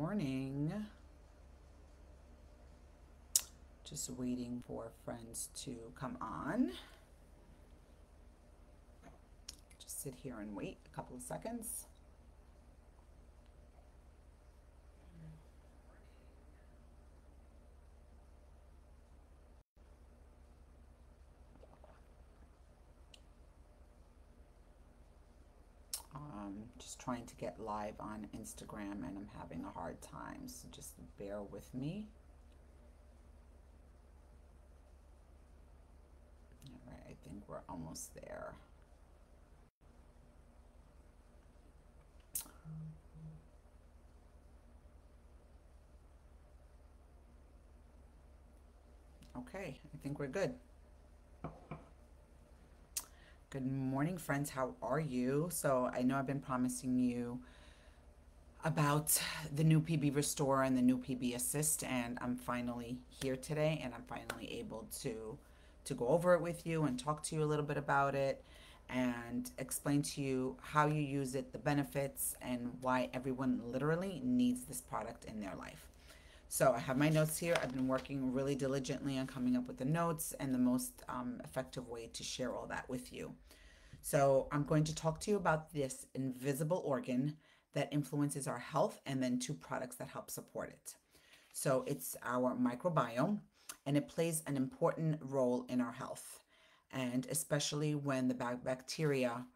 morning. Just waiting for friends to come on. Just sit here and wait a couple of seconds. um, just trying to get live on Instagram and I'm having a hard time. So just bear with me. All right, I think we're almost there. Okay, I think we're good. Good morning, friends. How are you? So, I know I've been promising you about the new PB Restore and the new PB Assist, and I'm finally here today, and I'm finally able to to go over it with you and talk to you a little bit about it and explain to you how you use it, the benefits, and why everyone literally needs this product in their life. So I have my notes here. I've been working really diligently on coming up with the notes and the most um, effective way to share all that with you. So I'm going to talk to you about this invisible organ that influences our health and then two products that help support it. So it's our microbiome and it plays an important role in our health and especially when the bacteria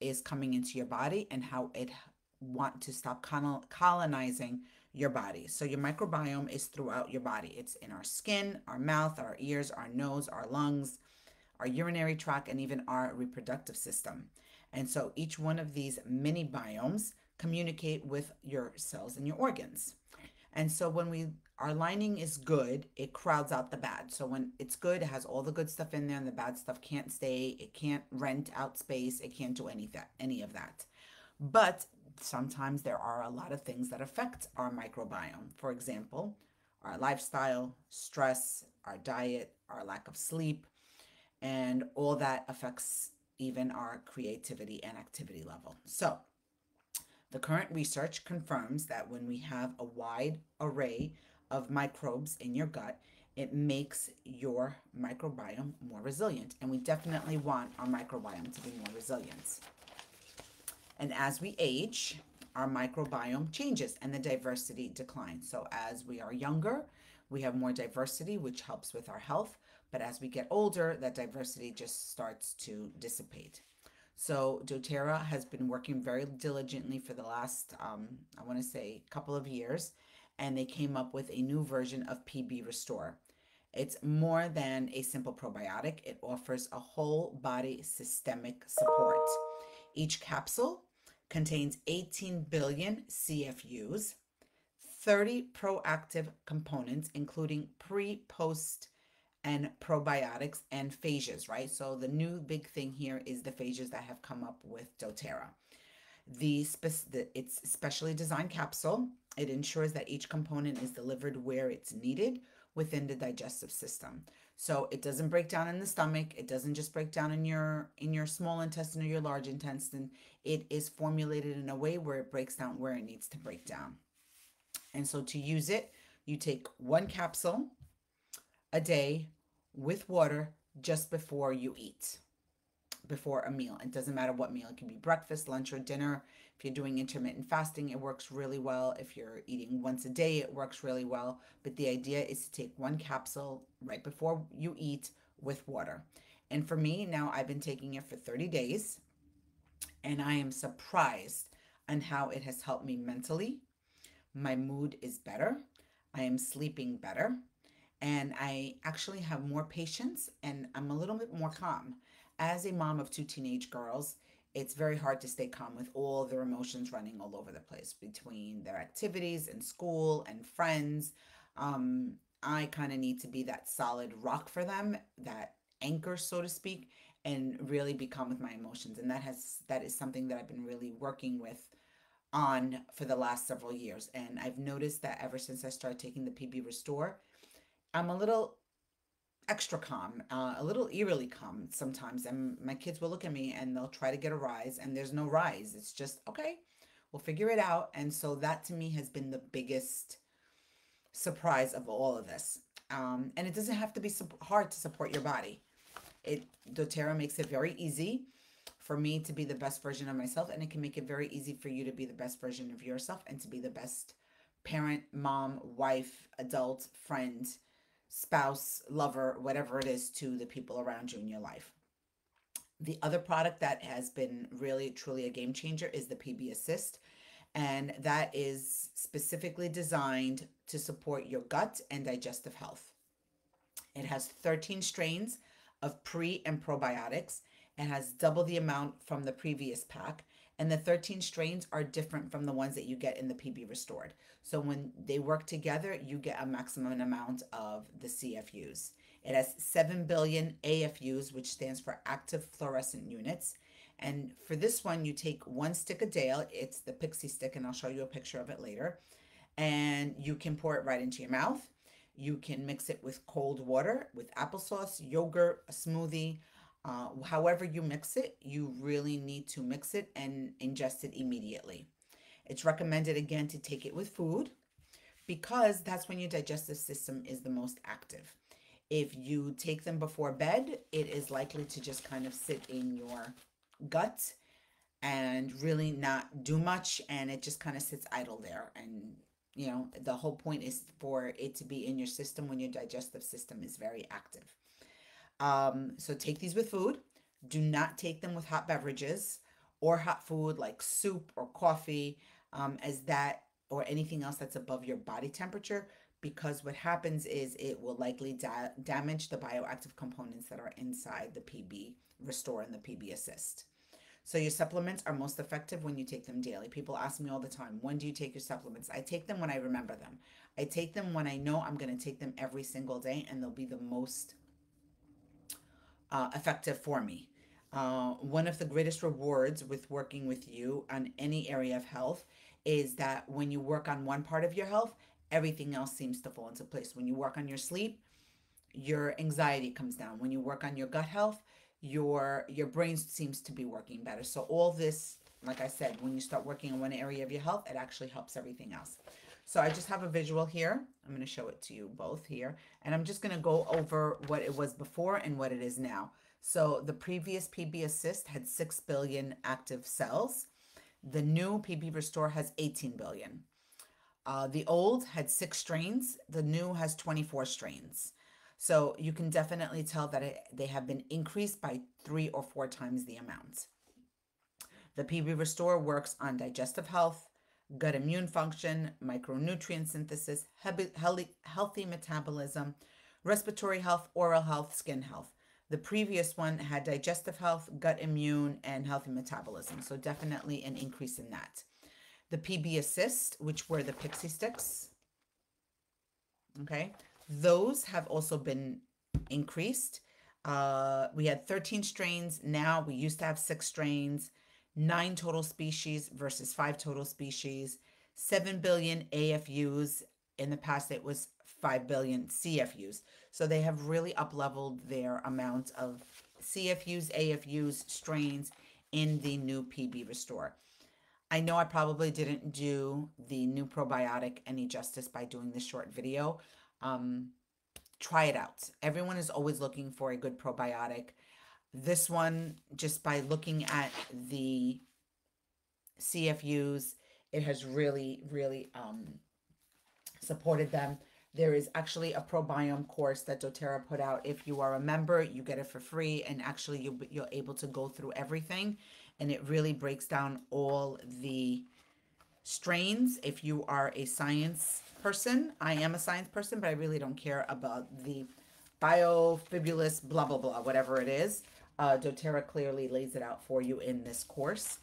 is coming into your body and how it want to stop colonizing your body. So your microbiome is throughout your body. It's in our skin, our mouth, our ears, our nose, our lungs, our urinary tract, and even our reproductive system. And so each one of these mini biomes communicate with your cells and your organs. And so when we our lining is good, it crowds out the bad. So when it's good, it has all the good stuff in there and the bad stuff can't stay. It can't rent out space. It can't do any that any of that. But sometimes there are a lot of things that affect our microbiome. For example, our lifestyle, stress, our diet, our lack of sleep, and all that affects even our creativity and activity level. So, the current research confirms that when we have a wide array of microbes in your gut, it makes your microbiome more resilient. And we definitely want our microbiome to be more resilient. And as we age, our microbiome changes and the diversity declines. So as we are younger, we have more diversity, which helps with our health. But as we get older, that diversity just starts to dissipate. So doTERRA has been working very diligently for the last, um, I want to say, couple of years, and they came up with a new version of PB Restore. It's more than a simple probiotic. It offers a whole body systemic support. Each capsule contains 18 billion CFUs, 30 proactive components, including pre, post, and probiotics and phages, right? So the new big thing here is the phages that have come up with doTERRA. The, spe- the it's specially designed capsule. It ensures that each component is delivered where it's needed within the digestive system. So it doesn't break down in the stomach. It doesn't just break down in your in your small intestine or your large intestine. It is formulated in a way where it breaks down where it needs to break down. And so to use it, you take one capsule a day with water just before you eat, before a meal. It doesn't matter what meal. It can be breakfast, lunch, or dinner. If you're doing intermittent fasting, it works really well. If you're eating once a day, it works really well. But the idea is to take one capsule right before you eat with water. And for me, now I've been taking it for 30 days, and I am surprised on how it has helped me mentally. My mood is better. I am sleeping better. And I actually have more patience and I'm a little bit more calm. As a mom of two teenage girls, it's very hard to stay calm with all their emotions running all over the place between their activities and school and friends. Um, I kind of need to be that solid rock for them, that anchor, so to speak, and really be calm with my emotions. And that has that is something that I've been really working with on for the last several years. And I've noticed that ever since I started taking the PB Restore, I'm a little extra calm, uh, a little eerily calm sometimes. And my kids will look at me and they'll try to get a rise, and there's no rise. It's just, okay, We'll figure it out. And so that to me has been the biggest surprise of all of this. Um, and it doesn't have to be hard to support your body. It doTERRA makes it very easy for me to be the best version of myself, and it can make it very easy for you to be the best version of yourself and to be the best parent, mom, wife, adult, friend, spouse, lover, whatever it is to the people around you in your life. The other product that has been really truly a game changer is the PB Assist and that is specifically designed to support your gut and digestive health. It has 13 strains of pre and probiotics and has double the amount from the previous pack. And the 13 strains are different from the ones that you get in the PB Restored. So when they work together, you get a maximum amount of the CFUs. It has 7 billion AFUs, which stands for active fluorescent units. And for this one, you take one stick a day. It's the pixie stick, and I'll show you a picture of it later. And you can pour it right into your mouth. You can mix it with cold water, with applesauce, yogurt, a smoothie. Uh, however you mix it, you really need to mix it and ingest it immediately. It's recommended again to take it with food because that's when your digestive system is the most active. If you take them before bed, it is likely to just kind of sit in your gut and really not do much and it just kind of sits idle there and you know the whole point is for it to be in your system when your digestive system is very active um, so take these with food do not take them with hot beverages or hot food like soup or coffee um, as that or anything else that's above your body temperature because what happens is it will likely da damage the bioactive components that are inside the PB Restore and the PB Assist. So your supplements are most effective when you take them daily. People ask me all the time, when do you take your supplements? I take them when I remember them. I take them when I know I'm going to take them every single day and they'll be the most uh, effective for me. Uh, one of the greatest rewards with working with you on any area of health is that when you work on one part of your health, everything else seems to fall into place. When you work on your sleep, your anxiety comes down. When you work on your gut health, your your brain seems to be working better. So all this, like I said, when you start working on one area of your health, it actually helps everything else. So I just have a visual here. I'm going to show it to you both here. And I'm just going to go over what it was before and what it is now. So the previous PB Assist had 6 billion active cells. The new PB Restore has 18 billion. Uh, the old had six strains. The new has 24 strains. So you can definitely tell that it, they have been increased by three or four times the amount. The PB Restore works on digestive health, gut immune function, micronutrient synthesis, healthy metabolism, respiratory health, oral health, skin health. The previous one had digestive health, gut immune, and healthy metabolism. So definitely an increase in that. The PB Assist, which were the pixie sticks. Okay. Those have also been increased. Uh, we had 13 strains. Now we used to have six strains, nine total species versus five total species, 7 billion AFUs. In the past, it was 5 billion CFUs. So they have really up leveled their amount of CFUs, AFUs, strains in the new PB Restore. I know I probably didn't do the new probiotic any justice by doing this short video, um, try it out. Everyone is always looking for a good probiotic. This one, just by looking at the CFUs, it has really, really um, supported them. There is actually a probiome course that doTERRA put out. If you are a member, you get it for free, and actually you, you're able to go through everything, and it really breaks down all the strains. If you are a science person. I am a science person, but I really don't care about the biofibulous blah, blah, blah, whatever it is. Uh, doTERRA clearly lays it out for you in this course.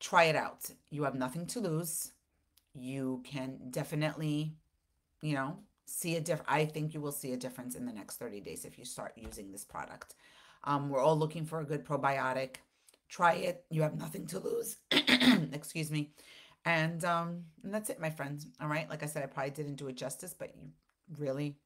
Try it out. You have nothing to lose. You can definitely, you know, see a difference. I think you will see a difference in the next 30 days if you start using this product. Um, we're all looking for a good probiotic. Try it. You have nothing to lose. Excuse me. And, um, and that's it, my friends. All right. Like I said, I probably didn't do it justice, but you really,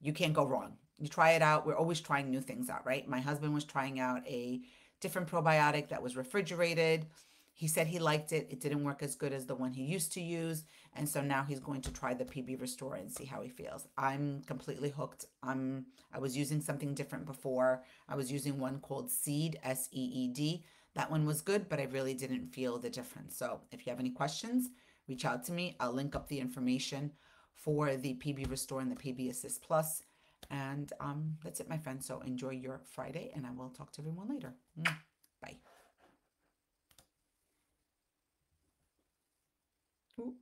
you can't go wrong. You try it out. We're always trying new things out, right? My husband was trying out a different probiotic that was refrigerated. he said he liked it. It didn't work as good as the one he used to use. And so now he's going to try the PB Restore and see how he feels. I'm completely hooked. I'm I was using something different before. I was using one called Seed, S E E D. That one was good, but I really didn't feel the difference. So if you have any questions, reach out to me. I'll link up the information for the PB Restore and the PB Assist Plus. And um, that's it, my friends. So enjoy your Friday, and I will talk to everyone later. Bye. Ooh.